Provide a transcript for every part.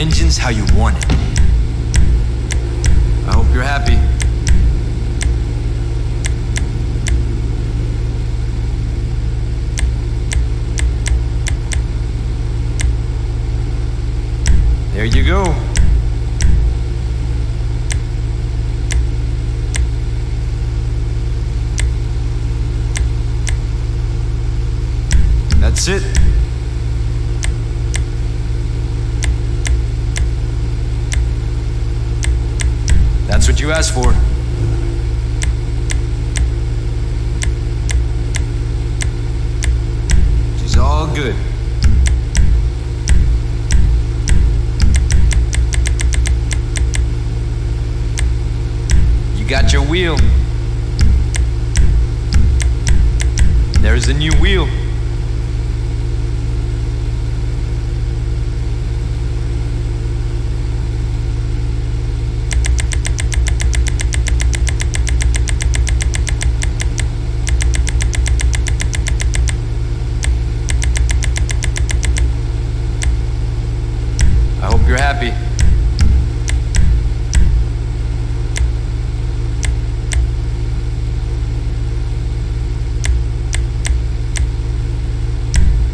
Engine's how you want it. I hope you're happy. There you go. That's it. That's what you asked for. She's all good. You got your wheel. There's a new wheel. I hope you're happy.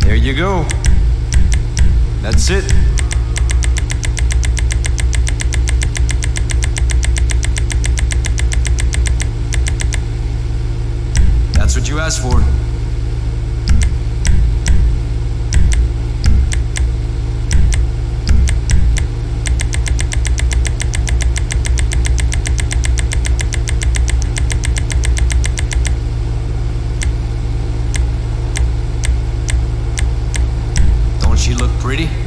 There you go. That's it. That's what you asked for. Don't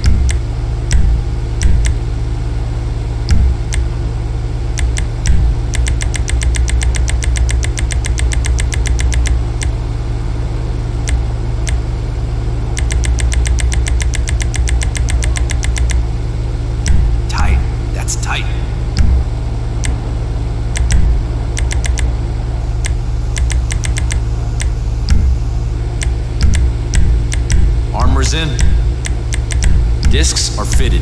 Discs are fitted.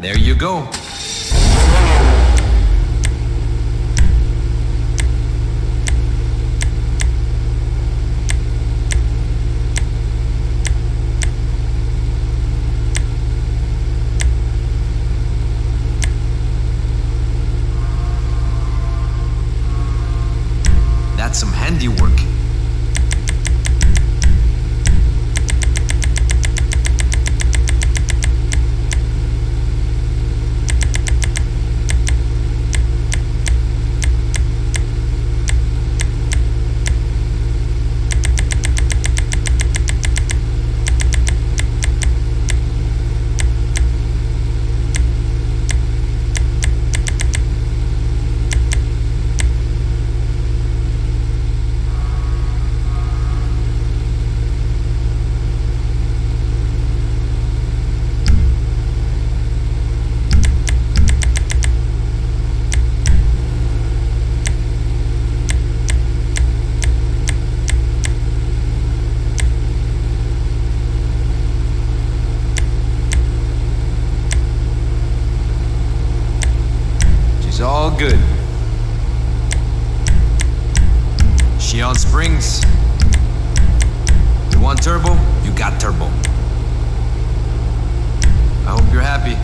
There you go. That's some handiwork. She's all good. She on springs. You want turbo? You got turbo. I hope you're happy.